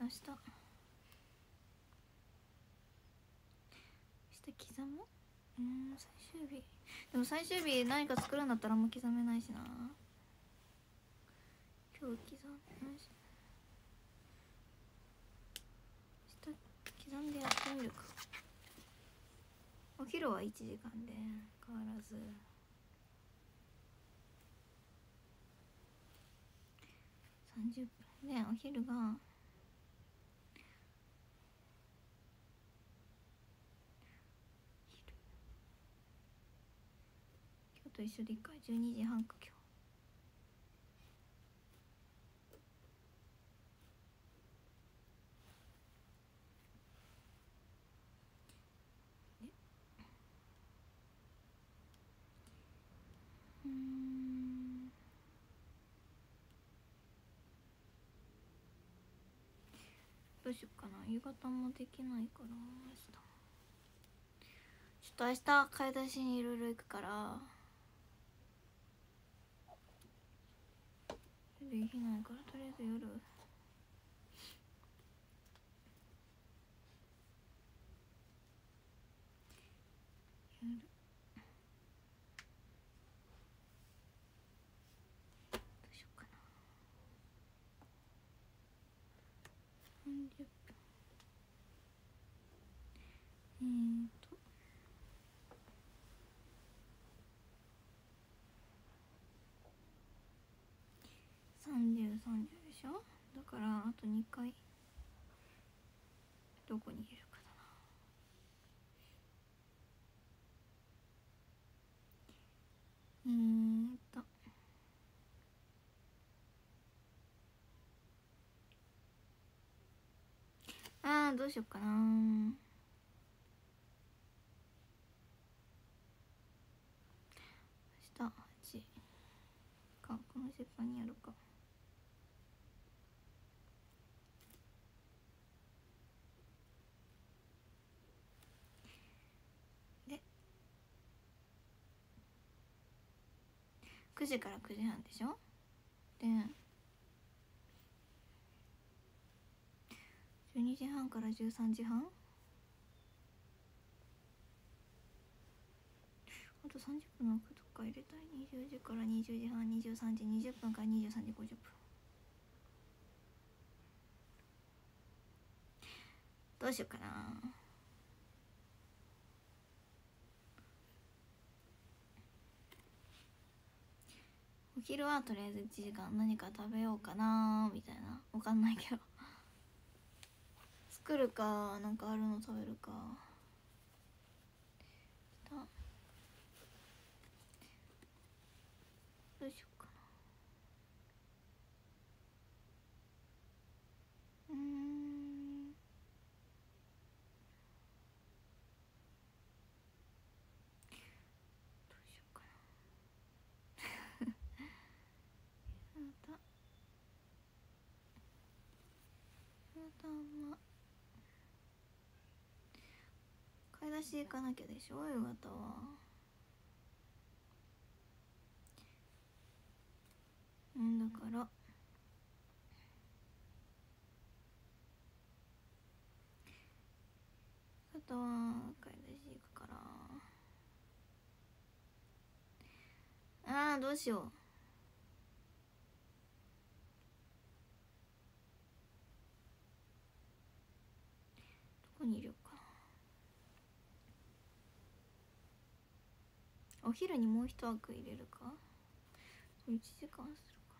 明日。明日刻む？うん最終日。でも最終日何か作るんだったらあんま刻めないしな。今日刻んないし。明日刻んでやってみるか。お昼は1時間で変わらず。30分。でお昼がと一緒でいいか。12時半か今日。どうしようかな。夕方もできないから。明日ちょっと明日買い出しにいろいろ行くから。できないからとりあえず夜どうしようかな30分えーと30でしょ？だからあと2回。どこに入れるかだな。えーっと。あーどうしよっかな。明日8かこの時間にやるか。9時から9時半でしょ？で12時半から13時半？あと30分のとか入れたい。20時から20時半23時20分から23時50分。どうしようかな。昼はとりあえず1時間何か食べようかなみたいな。わかんないけど。作るかなんかあるの食べるか。どうしようかな。うーんどうしようかなやだやだま買い出し行かなきゃでしょ夕方は。うんだから。あとは買い出し行くから。あーどうしよう。どこにいるかなお昼にもう一枠入れるか？1時間するか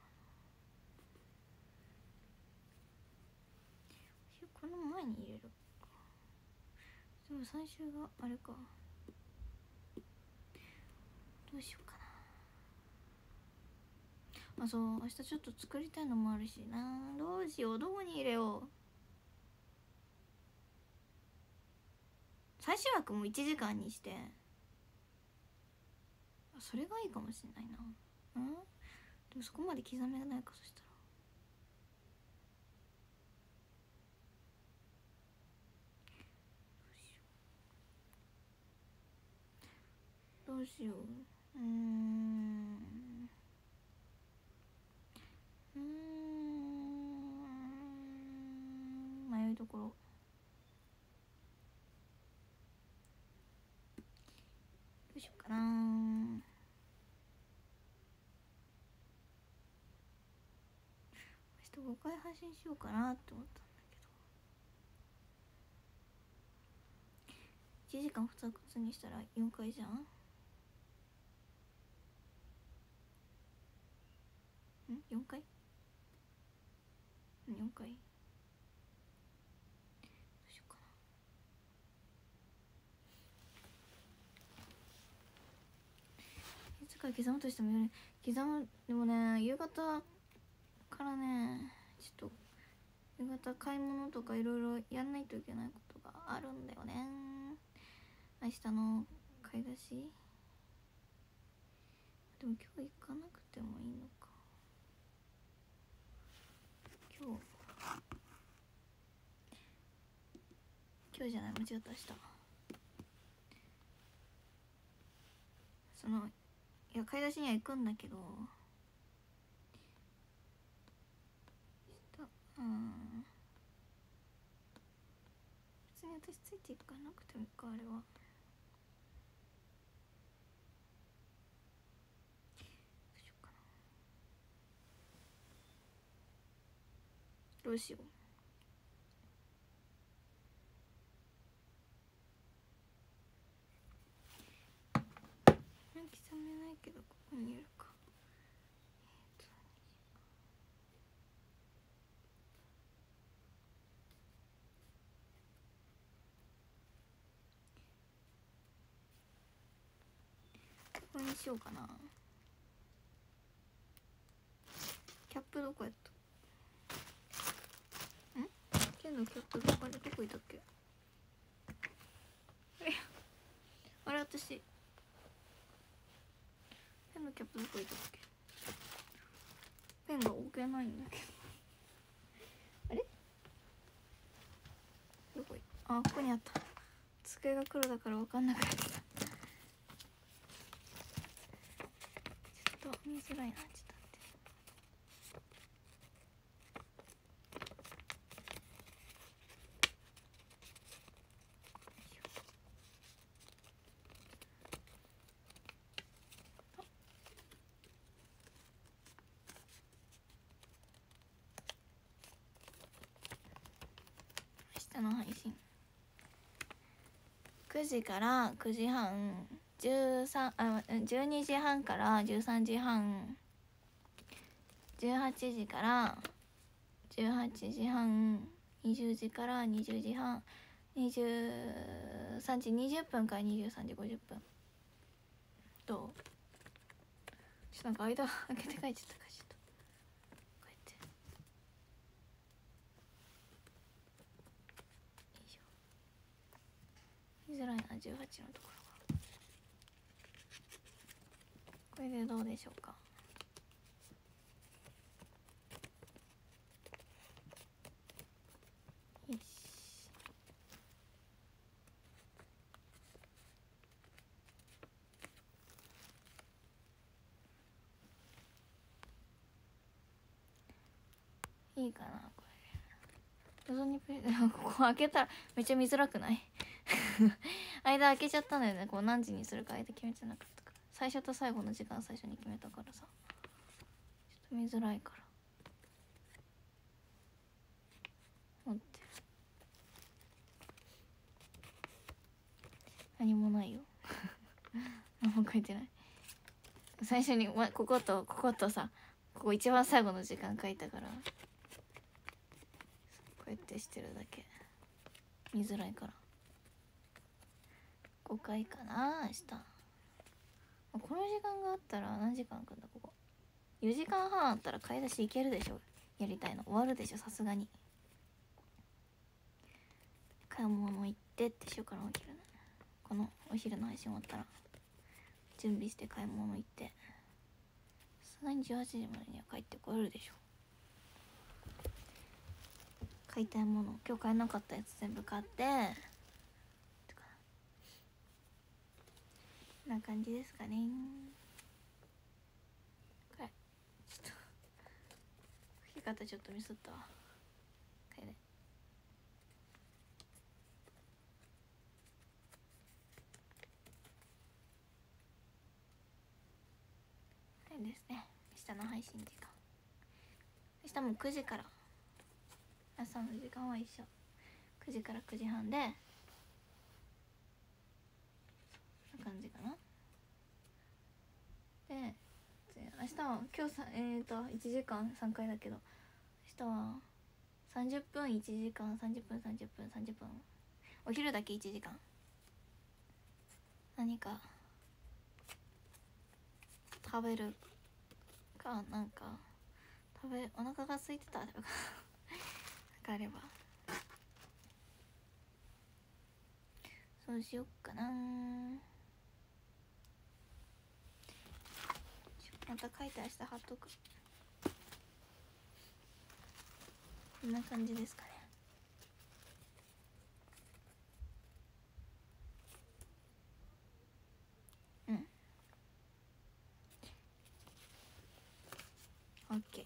な。この前に入れるか。でも最終があれか。どうしようかな。あそう明日ちょっと作りたいのもあるしな。どうしようどこに入れよう。最終枠も1時間にして。それがいいかもしれないな。うん？でもそこまで刻めないかそしたら。どうしよう。うーん。うーん。ところ。どうしようかな明日5回配信しようかなって思ったんだけど。1時間2つにしたら4回じゃん？ん？4回？4回。どうしようかな。いつから刻むとしても夜刻むでもね夕方からねちょっと夕方買い物とかいろいろやんないといけないことがあるんだよね。明日の買い出し。でも今日行かなくてもいいのか。今日。今日じゃない間違った明日。そのいや買い出しには行くんだけど。うん。別に私ついていかなくてもいいかあれは。どうしようかな。どうしよう。刻めないけどここにいるかえっとここにしようかな。キャップどこやった？んケンのキャップどこあれどこいたっけ？あれ私ペンのキャップどこいたっけ？ペンが置けないんだけど。あれ？どこ？いあここにあった。机が黒だから分かんなくなったちょっと見づらいなちょっと明日の配信。9時から9時半。13あ12時半から13時半18時から18時半20時から20時半23時20分から23時50分。どう？ちょっとなんか間開けて書いちゃったかちょっと。こうやって。よいしょ見づらいな18のところがこれでどうでしょうか？よし。いいかなこれ。謎にプレここ開けたらめっちゃ見づらくない？間開けちゃったんだよね。こう何時にするか間決めてなかった。最初と最後の時間最初に決めたからさ。ちょっと見づらいから。待って。何もないよ。何も書いてない。最初にこことこことさここ一番最後の時間書いたからこうやってしてるだけ。見づらいから。5回かな明日。この時間があったら何時間かんだここ。4時間半あったら買い出し行けるでしょやりたいの。終わるでしょさすがに。買い物行ってってしようかなお昼ね。このお昼の配信終わったら。準備して買い物行って。さすがに18時までには帰ってこれるでしょ買いたいもの。今日買えなかったやつ全部買って。な感じですかね。これちょっと吹き方ちょっとミスったわ。これ。でこれですね。明日の配信時間。明日も9時から。朝の時間は一緒。9時から9時半で感じかな。で明日は今日さえ、ー、と1時間3回だけど明日は30分1時間30分30分30分。お昼だけ1時間。何か食べるかなんか食べお腹が空いてた。らとかあれば。そうしよっかな。また書いて明日貼っとく。こんな感じですかね。うん。OK お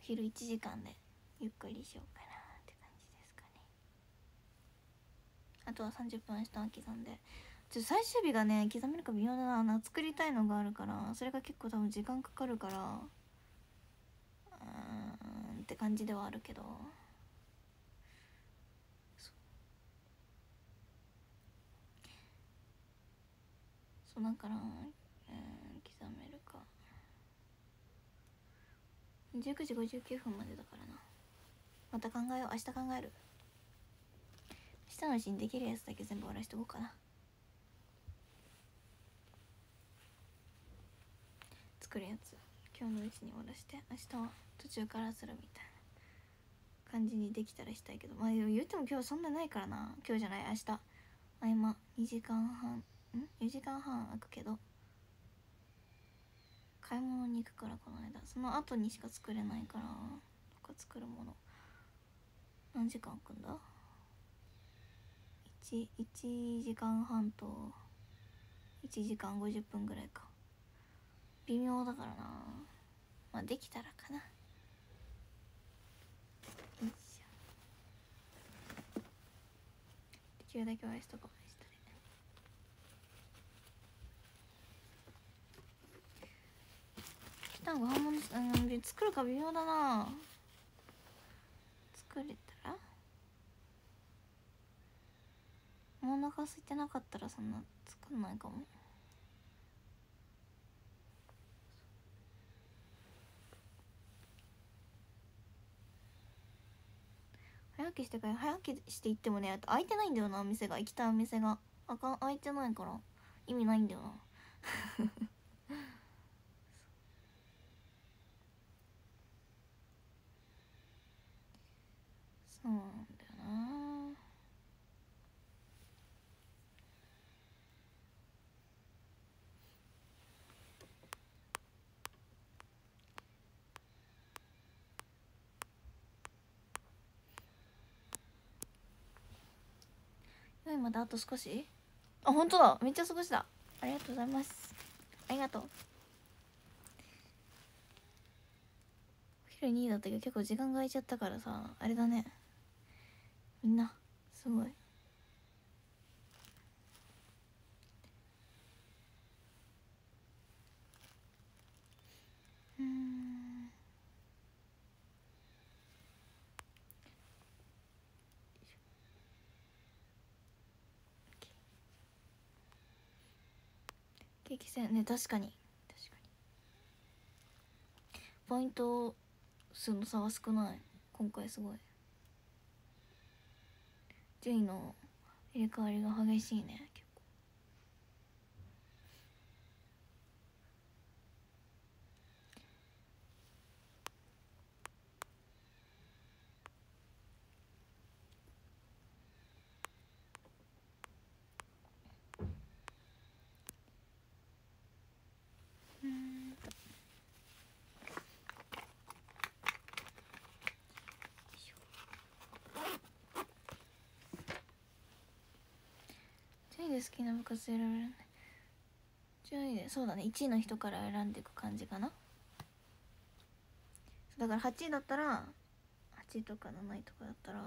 昼1時間でゆっくりしようかなって感じですかね。あとは30分明日は刻んでちょ最終日がね刻めるか微妙だな。作りたいのがあるからそれが結構多分時間かかるから。うんって感じではあるけど。そう。だからうん刻めるか。19時59分までだからな。また考えよう。明日考える。明日のうちにできるやつだけ全部終わらしておこうかな。作るやつ。今日のうちに終わらして。明日は途中からするみたいな感じにできたらしたいけど。まあ言っても今日そんなないからな。今日じゃない。明日。合間2時間半。ん？4時間半空くけど。買い物に行くからこの間。その後にしか作れないから。他作るもの。何時間空くんだ？1, 1時間半と1時間50分ぐらいか。微妙だからな。まあできたらかな。できるだけはしとこう来たんご飯物うん作るか微妙だな。作れたら？お腹空いてなかったらそんな作んないかも。早起きしてくれ早起きして行ってもね開いてないんだよなお店が。行きたいお店が。あかん開いてないから。意味ないんだよな。そう。なんだよな4まであと少し？あ本当だ。めっちゃ少しだ。ありがとうございます。ありがとう。お昼2位だったけど結構時間が空いちゃったからさあれだね。みんなすごい。せん。ね確かに。確かに。ポイント数の差は少ない。今回すごい。順位の入れ替わりが激しいね。で好きな部活選べるね順位でそうだね。1位の人から選んでいく感じかな。だから8位だったら8位とか7位とかだったら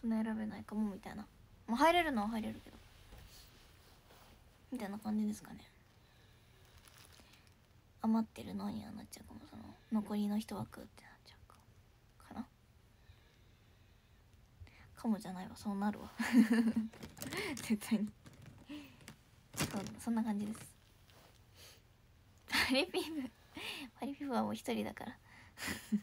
そんな選べないかもみたいな。もう入れるのは入れるけど。みたいな感じですかね。余ってるのにはなっちゃうかも。その残りの一枠って。なっちゃうかかなかもじゃないわ。そうなるわ。絶対に。そうそんな感じです。パリピブパリピブはもう一人だから。めっ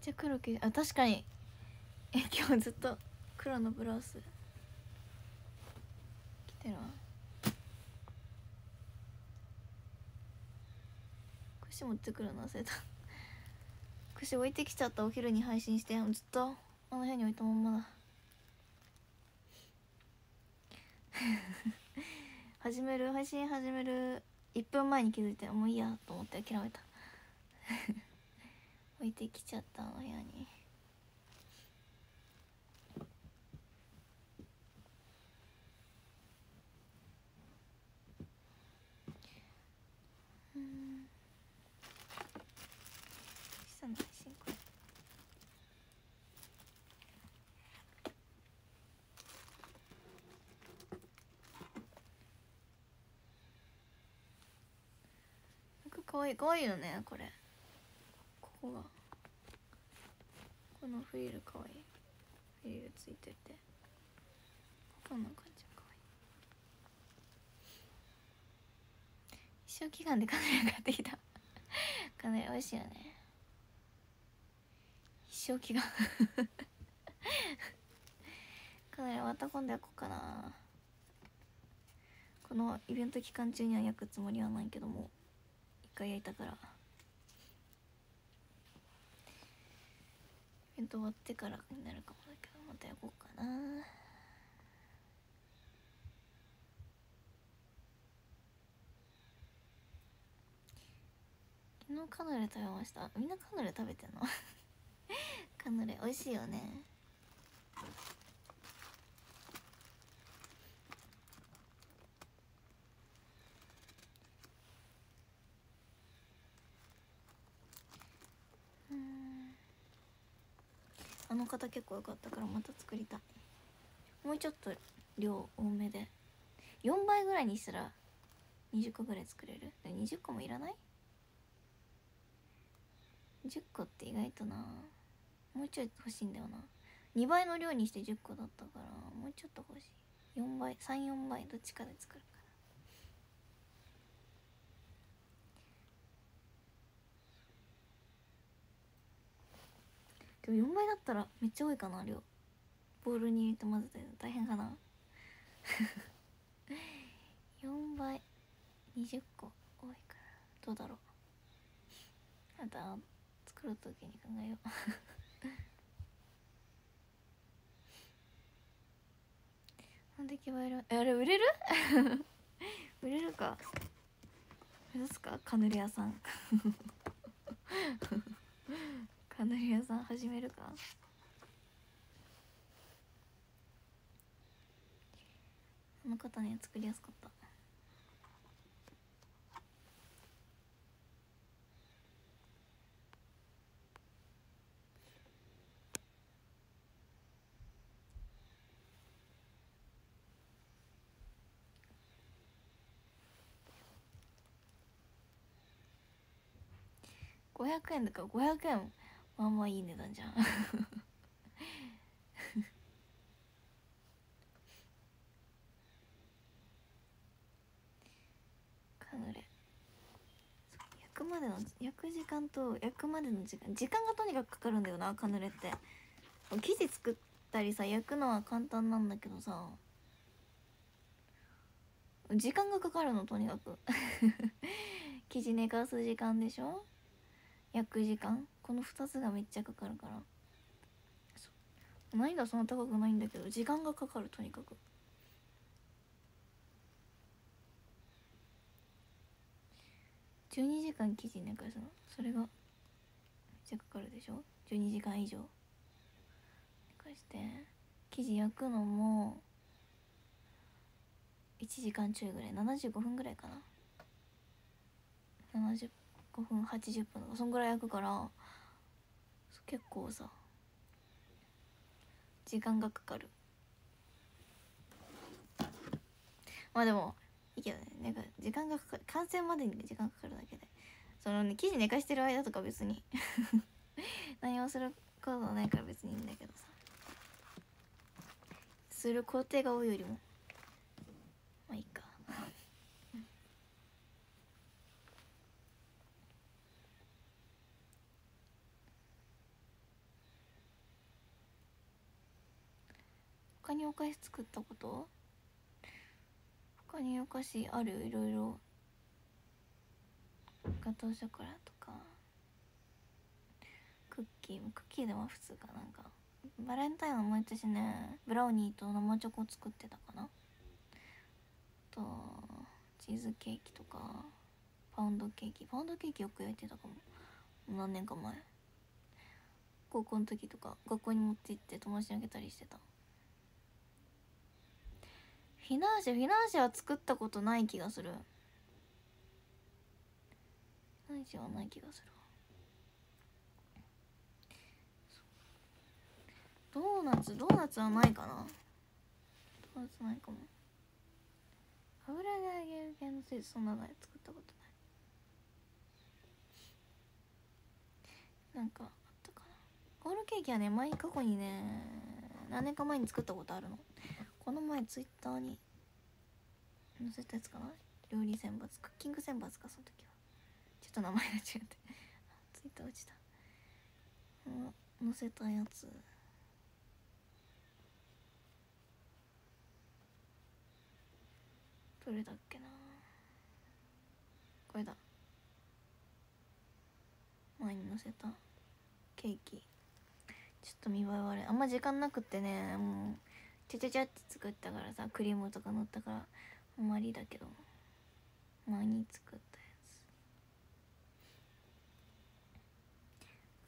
ちゃ黒着あ確かに。え今日ずっと黒のブラウス。着てるわ。串持ってくるの忘れた。串置いてきちゃったお昼に配信してずっとあの部屋に置いたまんまだ。始める配信始める。1分前に気づいてもういいやと思って諦めた。置いてきちゃったあの部屋にうん久々の配信これなんかわいいかわいいよねこれ。ここが。このフリルかわいい。フリルついてて。こんな感じかわいい。一生期間でカメラ買ってきた。カメラ美味しいよね。一生期間カメラまた今度焼こうかな。このイベント期間中には焼くつもりはないけども。回焼いたから。イベント終わってからになるかもだけどまた焼こうかな。昨日カヌレ食べました。みんなカヌレ食べてんの？カヌレ美味しいよね。あの方結構良かったからまた作りたい。もうちょっと量多めで。4倍ぐらいにしたら20個ぐらい作れる？20個もいらない ?10 個って意外とな。もうちょい欲しいんだよな。2倍の量にして10個だったからもうちょっと欲しい。4倍34倍どっちかで作るか。でも4倍だったらめっちゃ多いかな量。ボウルに入れて混ぜたり大変かな。4倍20個多いからどうだろう。あとは作る時に考えよう。なんで決まる？えあれ売れる？売れるか。目指すか？カヌレ屋さん。カヌレ屋さん始めるか？あの方ね作りやすかった。500円だから500円。まあまあいい値段じゃん。カヌレ。焼くまでの焼く時間と焼くまでの時間時間がとにかくかかるんだよなカヌレって。生地作ったりさ焼くのは簡単なんだけどさ。時間がかかるのとにかく。生地寝かす時間でしょ？焼く時間？この2つがめっちゃかかるから。難易度そんな高くないんだけど時間がかかるとにかく。12時間生地寝かすのそれがめっちゃかかるでしょ？12時間以上。寝かして生地焼くのも1時間ちょいぐらい。75分ぐらいかな。75分80分とかそんぐらい焼くから結構さ時間がかかる。まあでもいいけどね。なんか時間がかかる。完成までに時間かかるだけで。そのね生地寝かしてる間とか別に。何もすることないから別にいいんだけどさ。する工程が多いよりも。まあいいか。他にお菓子作ったこと？他にお菓子ある？いろいろ。ガトーショコラとか。クッキー。クッキーでも普通かなんか。バレンタインは毎年ねブラウニーと生チョコ作ってたかな。とチーズケーキとか。パウンドケーキ。パウンドケーキよく焼いてたかも。何年か前。高校の時とか学校に持って行って友達にあげたりしてた。フィナーシェフィナーシェは作ったことない気がする。フィナーシェはない気がするドーナツドーナツはないかな。ドーナツないかも。油で揚げる系のスイーツそんなの作ったことない。なんかあったかな。ホールケーキはね前過去にね何年か前に作ったことあるの。この前ツイッターに載せたやつかな？料理選抜クッキング選抜かその時は。ちょっと名前が違って。ツイッター落ちた。載せたやつ。どれだっけな？これだ。前に載せた。ケーキ。ちょっと見栄え悪い。あんま時間なくってねもうちゃちゃちゃって作ったからさクリームとか塗ったからあんまりだけど前に作ったやつ。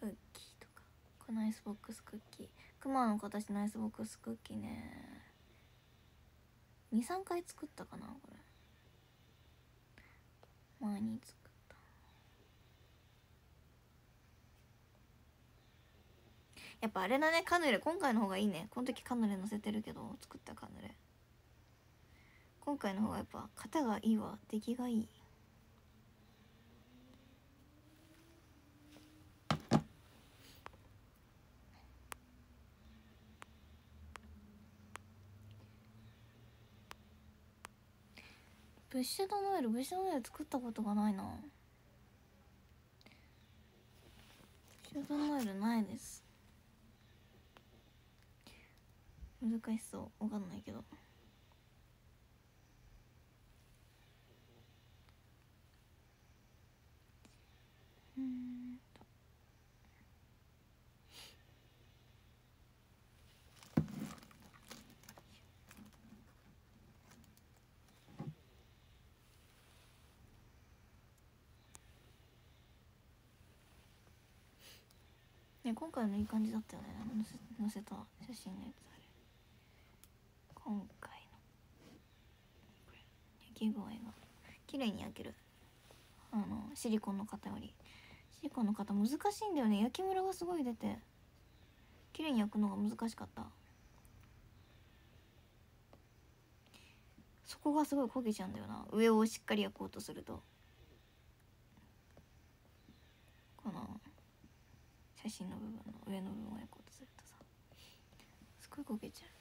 クッキーとか。このアイスボックスクッキー。クマの形のアイスボックスクッキーね。23回作ったかなこれ。前に作った。やっぱあれだねカヌレ今回の方がいいね。この時カヌレ乗せてるけど作ったカヌレ。今回の方がやっぱ型がいいわ。出来がいい。ブッシュドノエルブッシュドノエル作ったことがないな。ブッシュドノエルないです。難しそう。わかんないけど。うんね今回のいい感じだったよね。載せ載せた写真のやつ。あれ今回の。これ焼き具合が。綺麗に焼ける。あのシリコンの型より。シリコンの型難しいんだよね。焼きムラがすごい出て。綺麗に焼くのが難しかった。そこがすごい焦げちゃうんだよな。上をしっかり焼こうとすると。この写真の部分の上の部分を焼こうとするとさ。すごい焦げちゃう。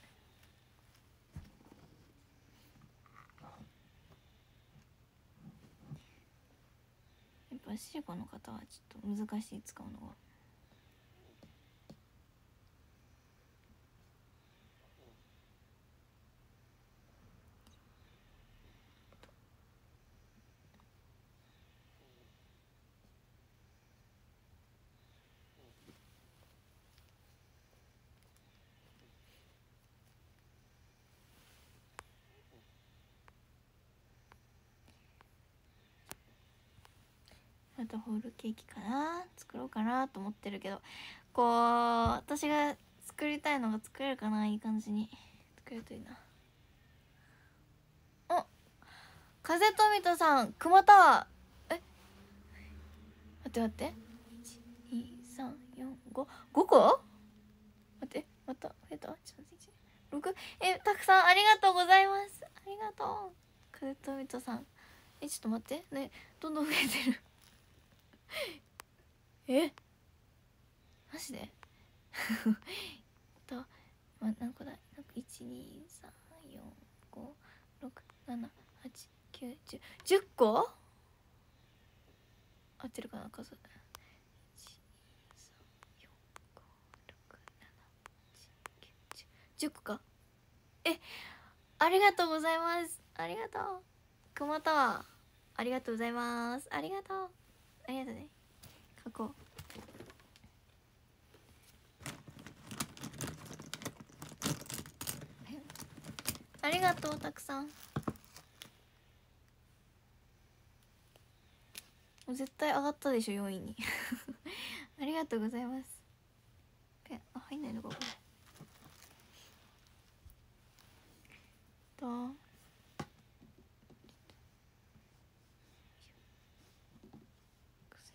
やっぱシリコンの方はちょっと難しい使うのが。またホールケーキかな作ろうかなと思ってるけどこう私が作りたいのが作れるかないい感じに。作れるといいな。お風富田さん熊田。え？待って待って。12345 5個？待ってまた増えた？ちょっと待って。6えたくさん。ありがとうございます。ありがとう。クルトミトさん。えちょっと待って。ねどんどん増えてる。え？マジで？とまあ何個だ？なんか1 2 3 4 5 6 7 8 9 10 10個？合ってるかな数。10個か。えありがとうございます。ありがとう。くまたわありがとうございます。ありがとう。ありがとうね。書こう。ありがとうたくさん。もう絶対上がったでしょ4位に。ありがとうございます。ペンあ入んないのかこれ。と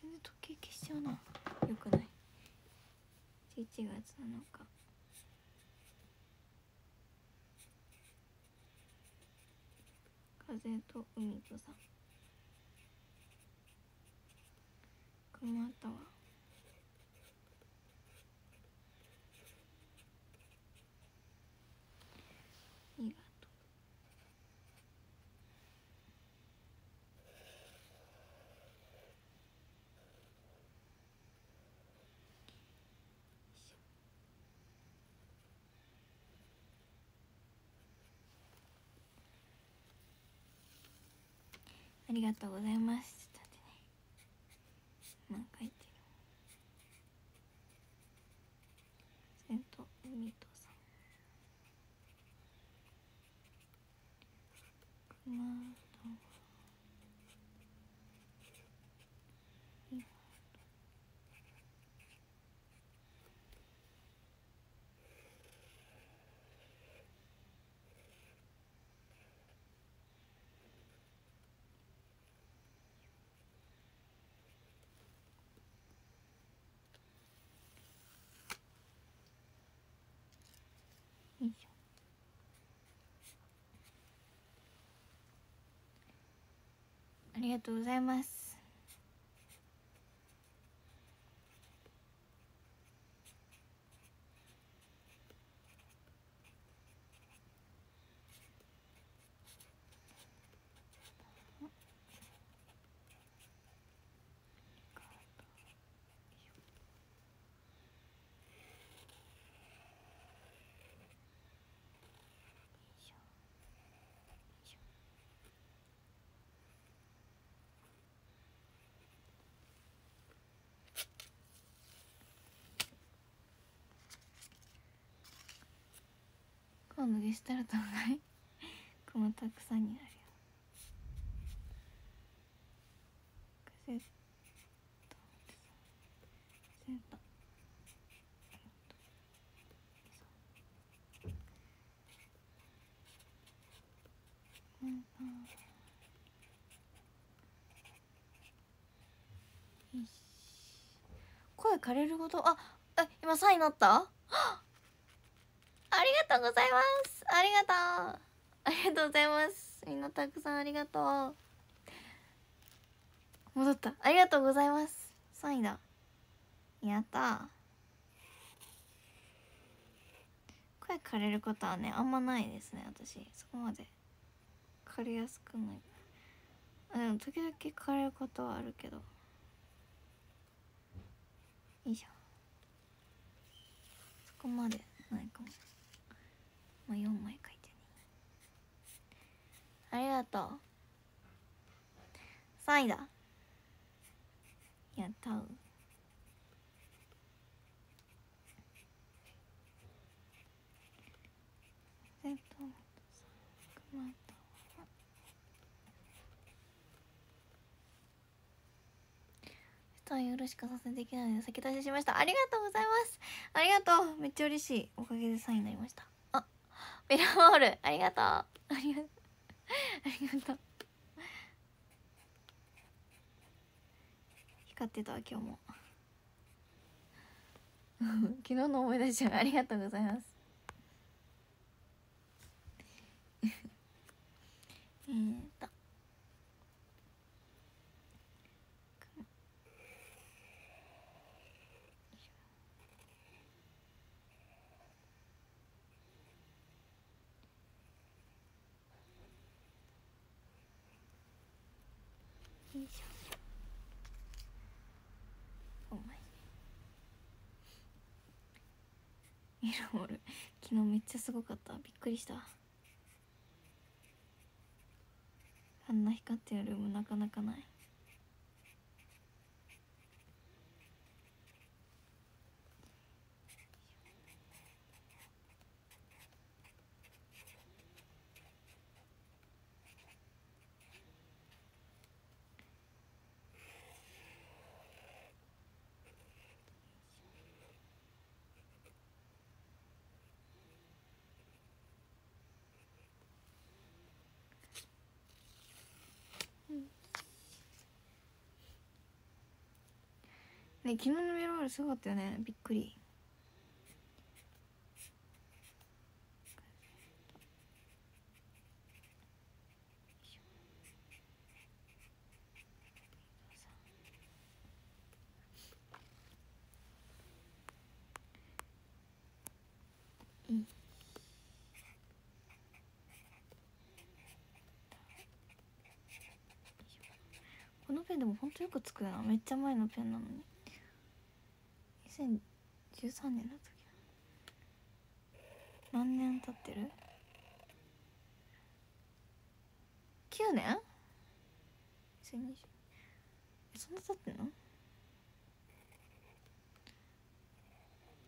全然時計消しちゃうなよくない。11月7日。風と海とさ。熊田は2月ありがとうございますちょっと待ってねなんか言ってるせんと海とさ熊とよいしょあありがとうございます。今度ゲスタルトのない？熊たくさんになるよ。カセットカセンターうんよし声枯れるほど？あえ今3位になった？ありがとうございます。ありがとう。ありがとうございます。みんなたくさんありがとう。戻った。ありがとうございます。3位だやった。声枯れることはねあんまないですね私。そこまで。枯れやすくない。あでも時々枯れることはあるけど。よいしょそこまでないかも。まあ4枚書いてねありがとう。3位だ。やったうえっと熊田スタンよろしくさせできないので先出ししました。ありがとうございます。ありがとう。めっちゃ嬉しい。おかげで3位になりました。ベラモール。ありがとう。ありがとう。ありがとう。光ってたわ今日も。昨日の思い出しちゃう。ありがとうございます。えっと。ミラモル。昨日めっちゃすごかった。びっくりした。あんな光ってるルームなかなかない。ね昨日のメロールすごかったよね。びっくり。このペンでもほんとよくつくよな。めっちゃ前のペンなのに。2013年の時何年経ってる ?9 年 ?2020 そんな経ってんの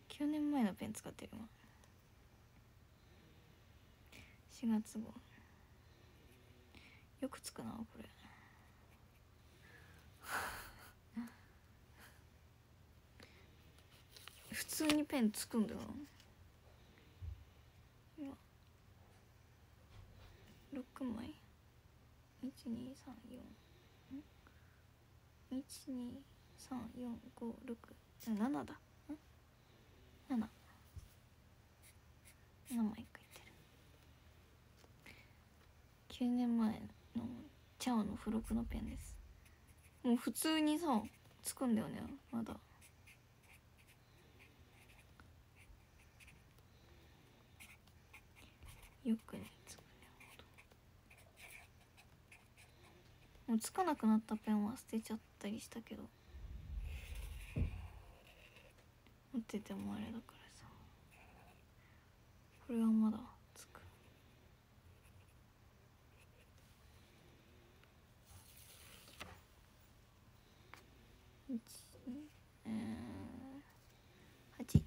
?9 年前のペン使ってる今4月号よくつくなこれ普通にペンつくんだよな。6枚。12341234567だ。ん7枚書いてる。9年前のチャオの付録のペンです。もう普通にさつくんだよねまだ。よくね。つくねもうつかなくなったペンは捨てちゃったりしたけど。持っててもあれだからさ。これはまだつく。1えー、8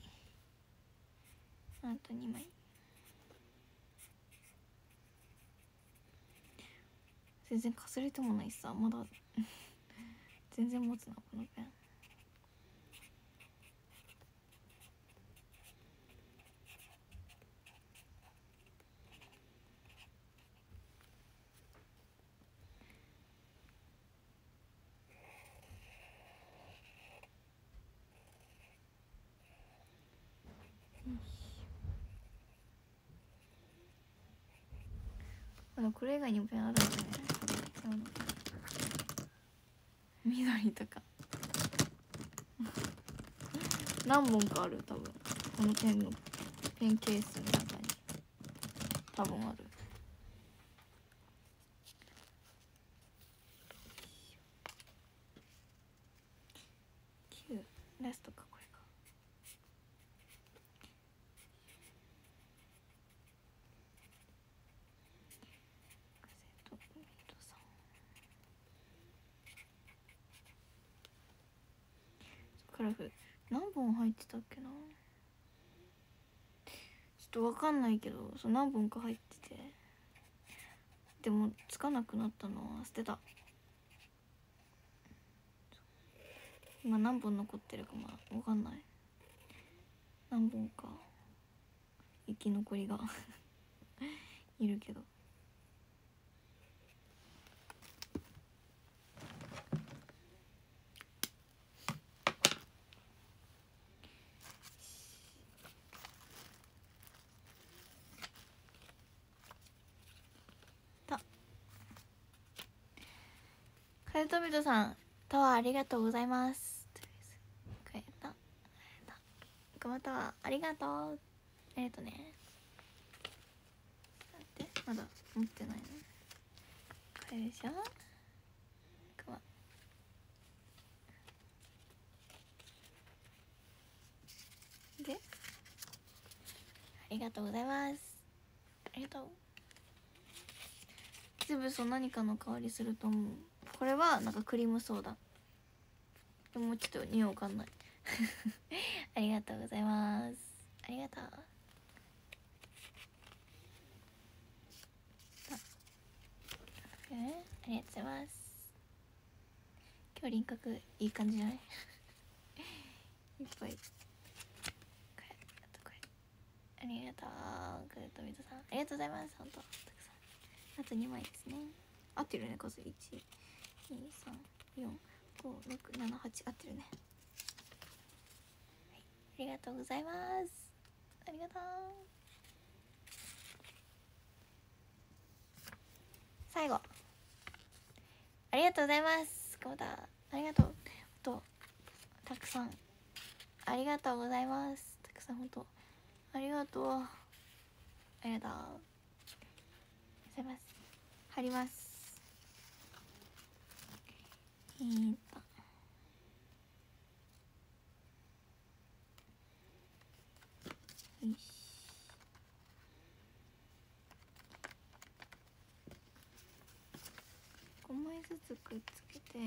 あと2枚。全然かすれてもないしさ。まだ。全然持つなこのペン。これ以外にもペンあるんだね。あの緑とか。何本かある多分。このペンのペンケースの中に。多分ある。9ラストかこれかカセットミートさんカラフル何本入ってたっけな。ちょっとわかんないけどそう何本か入ってて。でもつかなくなったのは捨てた。今何本残ってるかまあわかんない。何本か生き残りが。いるけど。えとみとさんタワーありがとうございますとりあえずた。くまタワーありがとう。ありがとうね。待ってまだ持ってないの。これでしょ。くまでありがとうございます。ありがとう。全部そう何かの香りすると思う。これはなんかクリームソーダ。でもちょっと匂いわかんない。ありがとうございます。ありがとう。えありがとうございます。今日輪郭いい感じじゃない？いっぱい。これあとこれ。ありがとうグートミトさん。ありがとうございます本当。たくさん。あと2枚ですね。合ってるね数1 2 3 4 5 6 7合ってるね。はい。ありがとうございます。ありがとう。最後。ありがとうございます。久保田。ありがとう。とたくさん。ありがとうございます。たくさん本当ありがとう。ありがとうございます。貼ります。えー、っとよし5枚ずつくっつけて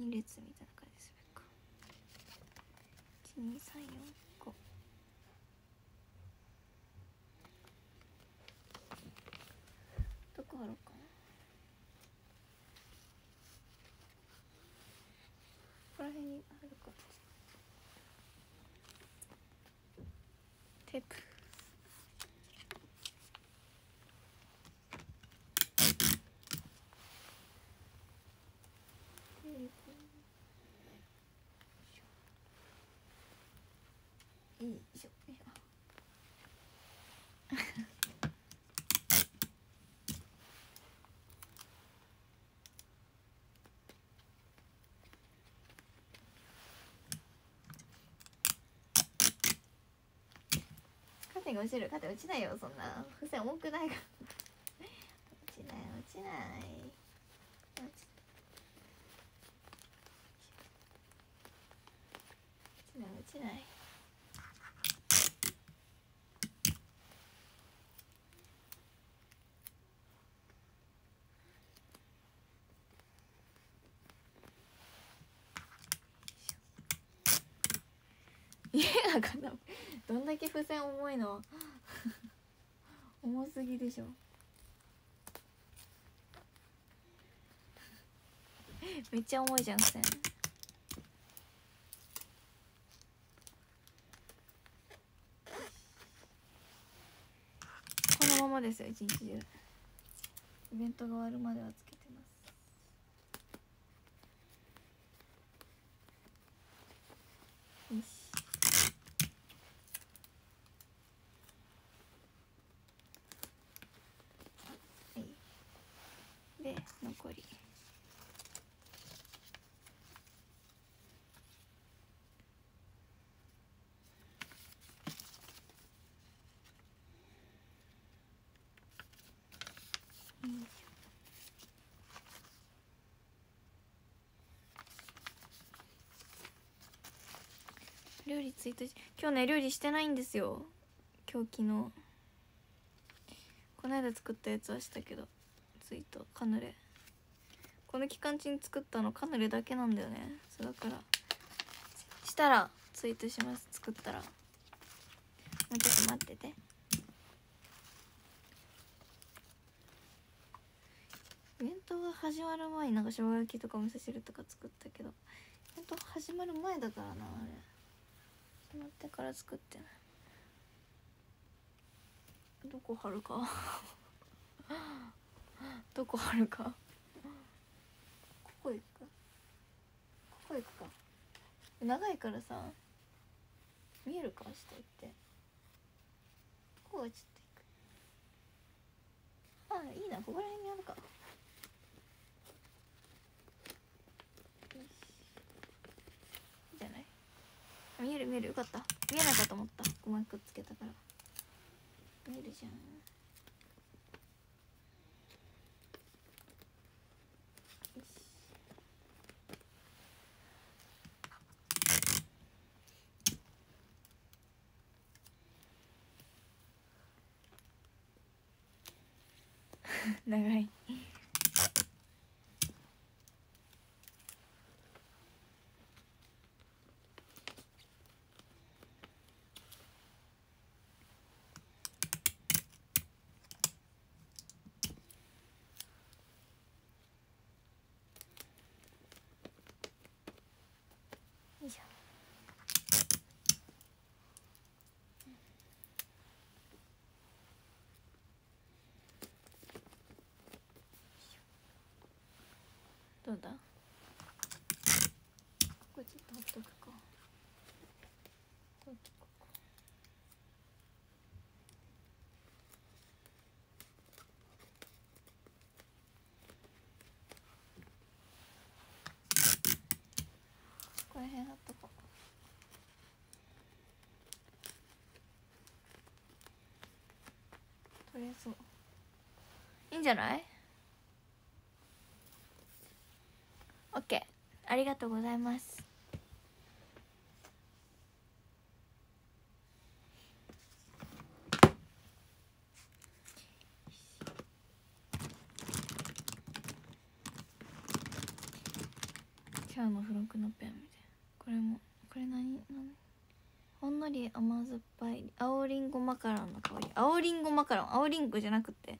2列みたいな感じするか1234どこ貼ろうかなここら辺にあるかテープテープよいしょよいしょが落ちる肩落ちないよそんな。付箋重くないから。落ちない落ちない。落ち落ちない。落ちない家がかなどんだけ付箋重いの？重すぎでしょ。めっちゃ重いじゃん付箋。このままですよ一日中。イベントが終わるまではつけてますよしはいで残りよいしょ料理ツイート今日ね料理してないんですよ。今日昨日。この間作ったやつはしたけどツイートカヌレ。この期間中に作ったのカヌレだけなんだよね。そうだからしたらツイートします。作ったら。もうちょっと待ってて。イベントが始まる前になんか生姜焼きとかお味噌汁とか作ったけどイベント始まる前だからなあれ。始まってから作ってない。どこ貼るか？どこ貼るか？ここ行くか？ここ行くか？長いからさ見えるか？下行って。ここはちょっと行く。あいいな。ここら辺にあるか。見える見える。よかった。見えないかと思った。ごまくっつけたから。見えるじゃん。よし。長いしょどうだ？これちょっとほっとくか。ほっとくかこの辺貼っとこう。取れそう。いいんじゃないオッケーありがとうございます。今日の付録のペンみたいな。これもこれ何？何？ほんのり甘酸っぱい青りんごマカロンの香り。青りんごマカロン？青りんごじゃなくて。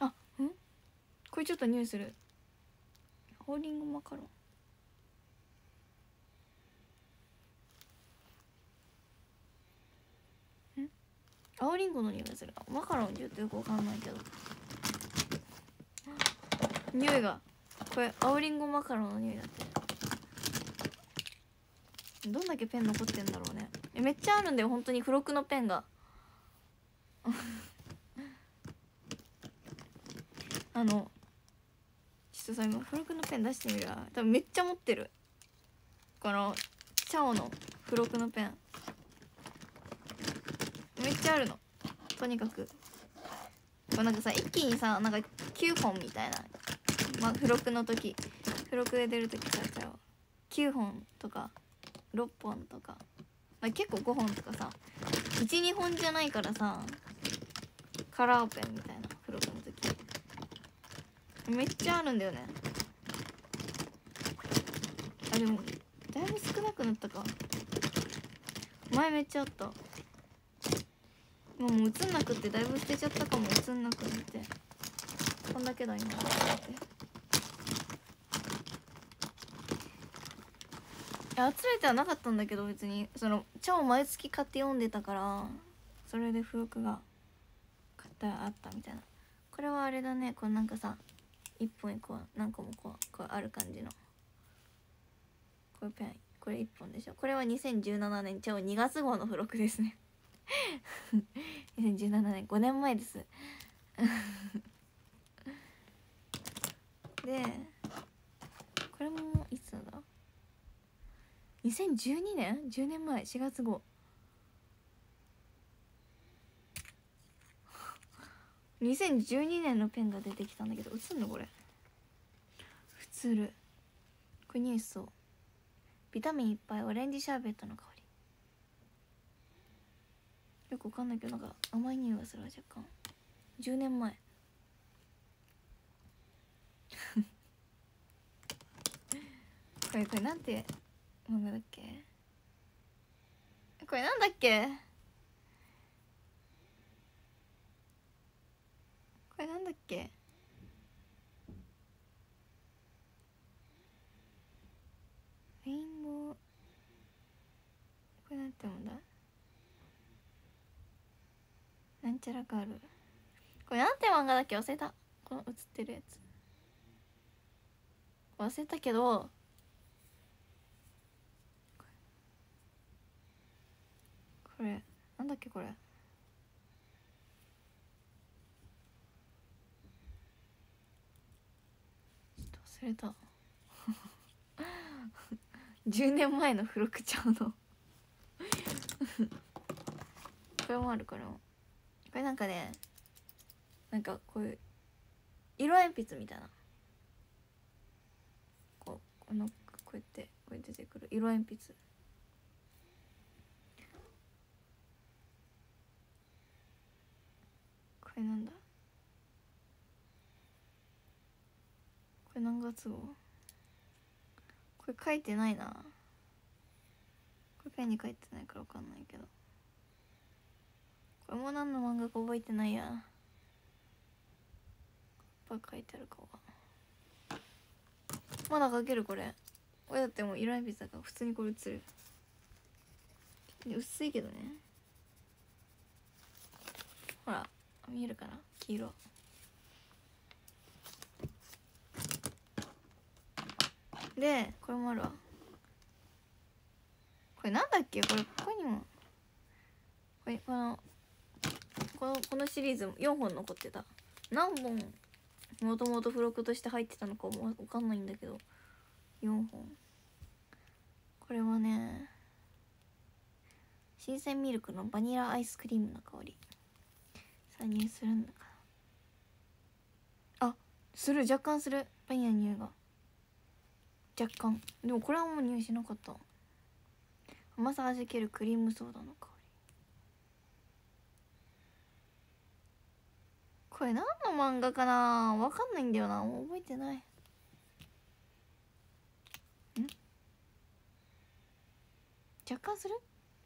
あん？これちょっと匂いする。青りんごマカロン。ん？青りんごの匂いする。マカロンちょっとよくわかんないけど。匂いが。これ青りんごマカロンの匂いだって。どんだけペン残ってんだろうね。めっちゃあるんだよ。本当に。付録のペンが。あのちょっとさ今付録のペン出してみるわ。多分めっちゃ持ってる。このチャオの付録のペン。めっちゃあるの。とにかく。こうなんかさ一気にさなんか9本みたいな。まあ付録の時。付録で出る時さチャオ9本とか6本とか、まあ、結構5本とかさ。12本じゃないからさカラーペンみたいな。めっちゃあるんだよね。あでもだいぶ少なくなったか。前めっちゃあった。今もう映んなくってだいぶ捨てちゃったかも。映んなくなって。こんだけだ今。って集めてはなかったんだけど別に。その茶を毎月買って読んでたからそれで付録が買ってあったみたいな。これはあれだね。こうなんかさ一本一個何個もこうこうある感じの。これペンこれ一本でしょ。これは2017年茶を2月号の付録ですね。2017年5年前です。でこれもいつだ？2012年？10年前4月号。2012年のペンが出てきたんだけど映んのこれ？普通る。これ匂いしそうビタミンいっぱいオレンジシャーベットの香り。よくわかんないけどなんか甘い匂いがするわ若干。10年前。これこれなんて漫画だっけ？これなんだっけ？これなんだっけ？レインボー。これなんて読んだ？なんちゃらガール。これなんて漫画だっけ？忘れた。この写ってるやつ。忘れたけど。これ。なんだっけこれちょっと忘れた。10年前の付録ちゃうの。これもあるから。これなんかねなんかこういう色鉛筆みたいな。こうこのこうやってこれ出てくる。色鉛筆。これなんだ？れ何月号？これ書いてないな。これペンに書いてないから分かんないけど。これも何の漫画か覚えてないや。いっぱ書いてある顔がまだ書けるこれ。これだってもう色鉛筆だから普通にこれ映る。薄いけどね。ほら見えるかな？黄色。でこれもあるわ。これなんだっけ？これここにも。これこのこのこのシリーズ4本残ってた。何本もともと付録として入ってたのかもわかんないんだけど。4本。これはね新鮮ミルクのバニラアイスクリームの香り。挿入するんだから。あする。若干する。バニラの匂いが。若干。でもこれはもう匂いしなかった。甘さはじけるクリームソーダの香り。これ何の漫画かな？わかんないんだよな。もう覚えてない。ん？若干する？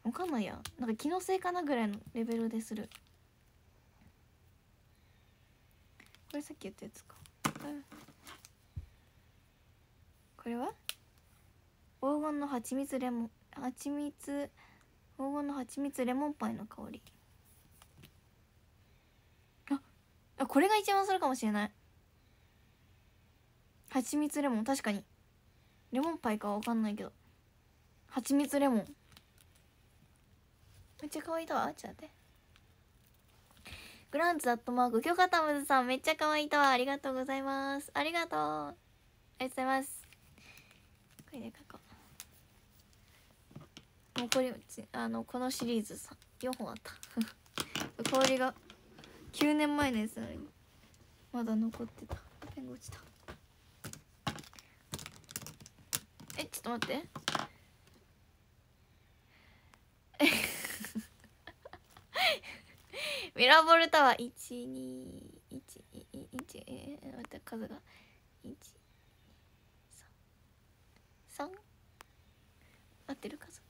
わかんないや。なんか気のせいかなぐらいのレベルでする。これさっき言ったやつか。うん。これは？黄金の蜂蜜レモン蜂蜜黄金の蜂蜜レモンパイの香り。ああこれが一番するかもしれない。蜂蜜レモン確かに。レモンパイかは分かんないけど。蜂蜜レモン。めっちゃ可愛いとわちょっと待って。グランツアットマークキョカタムズさんめっちゃ可愛いとわありがとうございます。ありがとう。ありがとうございます。これで書こうもうこれあのこのシリーズさ4本あった。香りが9年前のやつなのにまだ残ってた。ペンが落ちた。えちょっと待って。ミラボルタワー121えー、待って数が。1 3合ってる数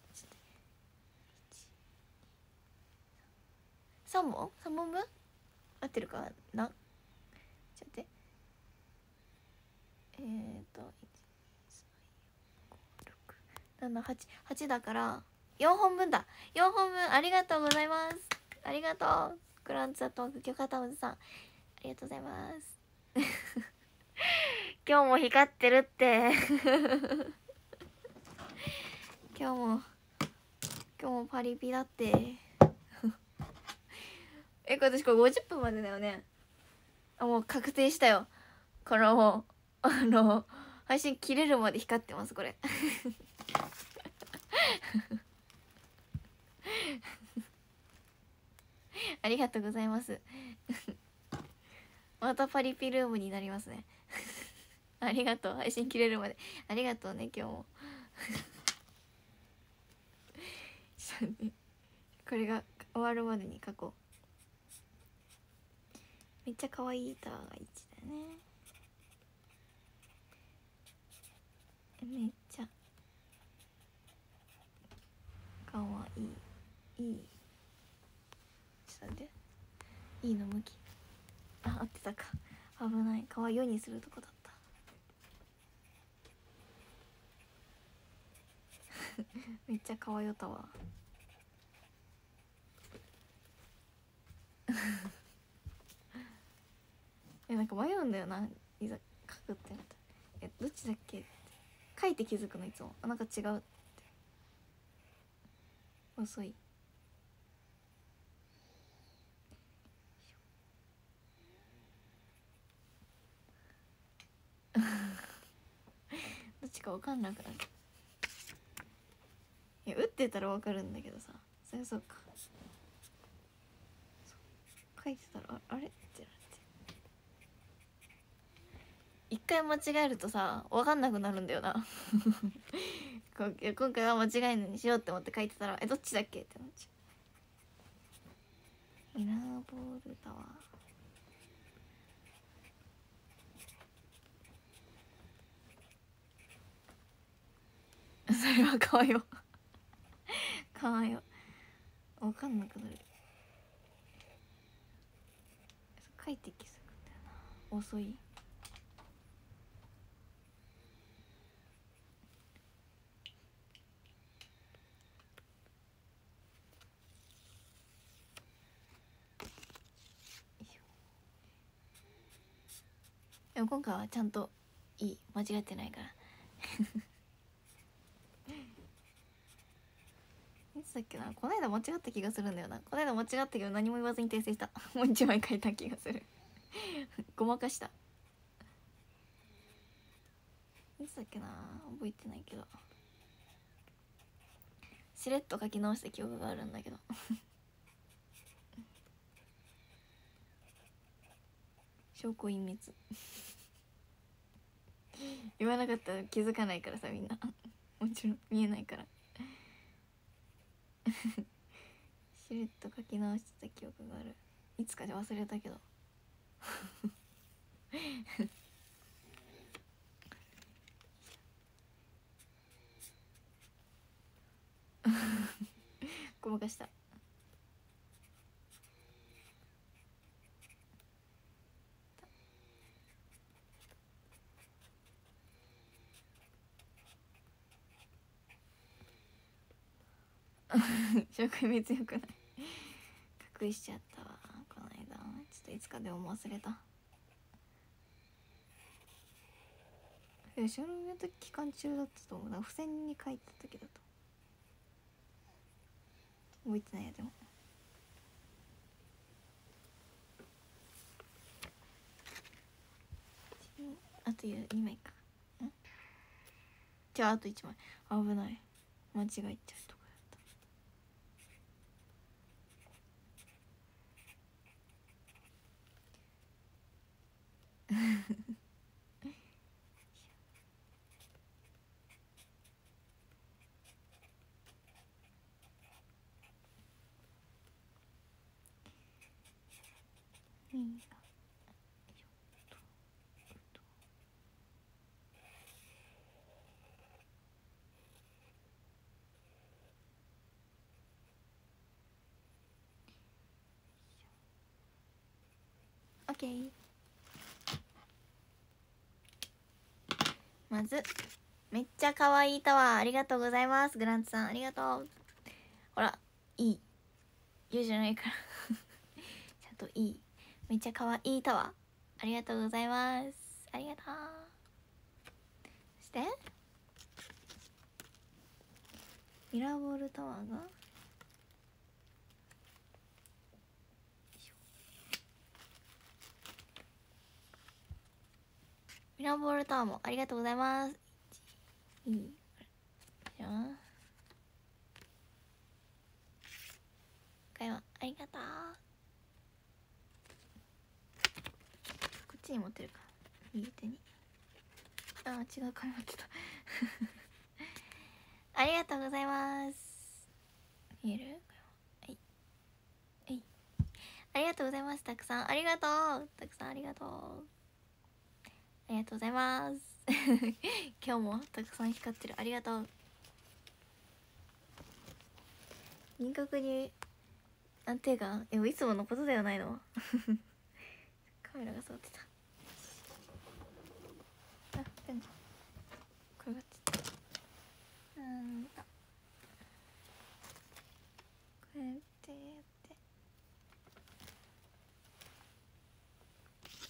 3本 ?3 本分？合ってるか？な。ちょっと待って。えー、っと123456788だから4本分だ。4本分ありがとうございます。ありがとう。グランツァトーク許可タウンさん。ありがとうございます。今日も光ってるって。今日も今日もパリピだって。えこれ私これ50分までだよね。あもう確定したよ。このもうあの配信切れるまで光ってますこれ。ありがとうございます。またパリピルームになりますね。ありがとう。配信切れるまで。ありがとうね今日も。これが終わるまでに書こう。めっちゃ可愛いタワーが1だね。めっちゃ。かわい。いい。いちょっと待って。いいの向き。あ合ってたか。危ない。かわいいようにするとこだった めっちゃかわいよたわ。えなんか迷うんだよな。いざ書くってなったえどっちだっけ？って書いて気づくのいつも。あなんか違うって。遅い。どっちか分かんなくなる。いや打ってたらわかるんだけどさ。そりゃそうか。書いてたらああれ？ってなって。一回間違えるとさ分かんなくなるんだよな。今回は間違いのにしようって思って書いてたらえどっちだっけ？ってなっちゃう。ミラーボールタワーそれはかわ。よ かわい。よ分かんなくなる書いてきそうだな。遅い。でも今回はちゃんといい間違ってないから。つだっけな。この間間違った気がするんだよな。この間間違ったけど何も言わずに訂正した。もう一枚書いた気がする。ごまかした。いつだっけな。覚えてないけど。しれっと書き直した記憶があるんだけど。証拠隠滅。言わなかったら気づかないからさみんな。もちろん見えないから。しれっと書き直してた記憶がある。いつかで忘れたけど。ごまかした 食滅よくない。隠しちゃったわこの間。ちょっといつかでも忘れた。え小6の時期間中だったと思う。な付箋に書いた時だと。覚えてないやでも。あと2枚か。ん？じゃああと1枚。危ない。間違えちゃうとこやったみんなオッケーまずめっちゃ可愛いタワーありがとうございます。グランツさんありがとう。ほらいい。言うじゃないから。ちゃんといい。めっちゃ可愛いタワー。ありがとうございます。ありがとう。そしてミラーボールタワーがミラーボールタワーもありがとうございます。いいじゃあ会話ありがとう。こっちに持ってるか。右手に。ああ違う紙持ってた ありがとうございます。見える？はい。はい。ありがとうございます。たくさん。ありがとう。たくさんありがとう。ありがとうございます。今日もたくさん光ってる。ありがとう。輪郭にあ手がえいつものことではないの。カメラが触ってた。あペンが転がって。たうんとこうやってやって。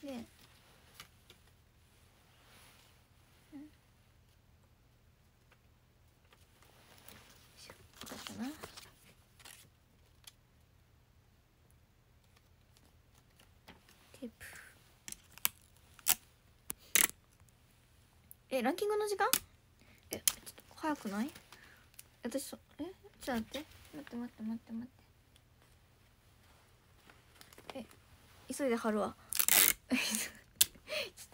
でこうかなテープえランキングの時間？えちょっと早くない？私そえちょっと待って。待って待って待って待って。え急いで貼るわ。ちょ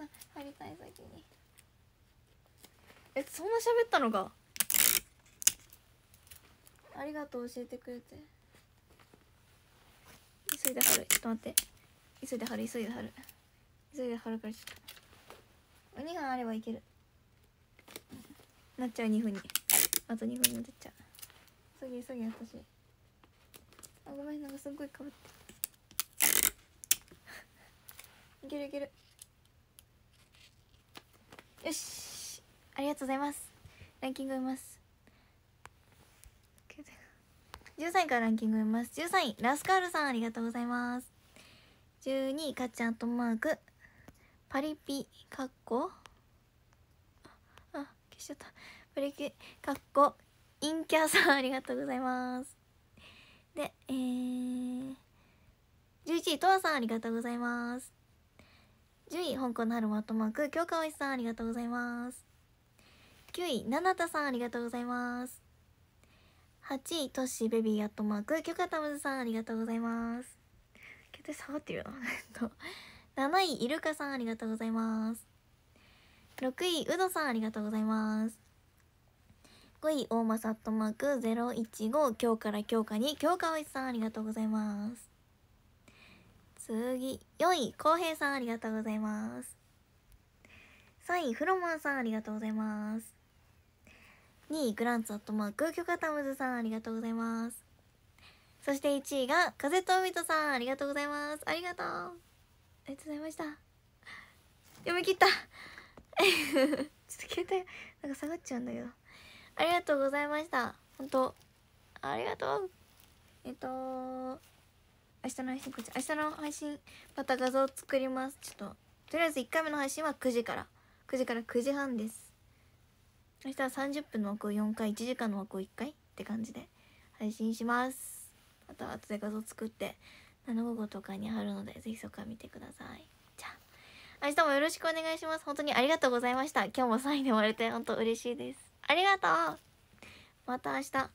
っと貼りたい先に。えそんな喋ったのか？ありがとう教えてくれて。急いで貼る。ちょっと待って。急いで貼る急いで貼る。急いで貼るからちょっと。2分あればいける。なっちゃう2分に。あと2分になっちゃう。急ぎ急ぎ私。あごめんなんかすっごいかぶって。いけるいける。よしありがとうございます。ランキング読みます。13位からランキング読みます。13位ラスカールさんありがとうございます。12位かっちゃんとマーク。パリピかっこ。しちゃった。パリピかっこ陰キャさんありがとうございます。でえー、11位とわさんありがとうございます。10位香港の春マットマーク京香おいさんありがとうございます。9位ななたさんありがとうございます。8位トッシーベビーアットマーク許可タムズさんありがとうございます。携帯下がってるよ な7位イルカさんありがとうございます。6位うどさんありがとうございます。5位大政アットマーク015今日から今日かに今日かおいさんありがとうございます。次4位浩平さんありがとうございます。3位フロマンさんありがとうございます。2位グランツアットマーク許可タムズさんありがとうございます。そして1位が風と海とさんありがとうございます。ありがとう。ありがとうございました。読み切った。ちょっと携帯なんか下がっちゃうんだけど。ありがとうございました。本当。ありがとう。えっと明日の配信こっち明日の配信また画像作ります。ちょっととりあえず1回目の配信は9時から。9時から9時半です。明日は30分の枠を4回1時間の枠を1回って感じで配信します。また後で画像作って7午後とかに貼るのでぜひそこから見てください。明日もよろしくお願いします。本当にありがとうございました。今日も3位で終われて本当嬉しいです。ありがとう。また明日。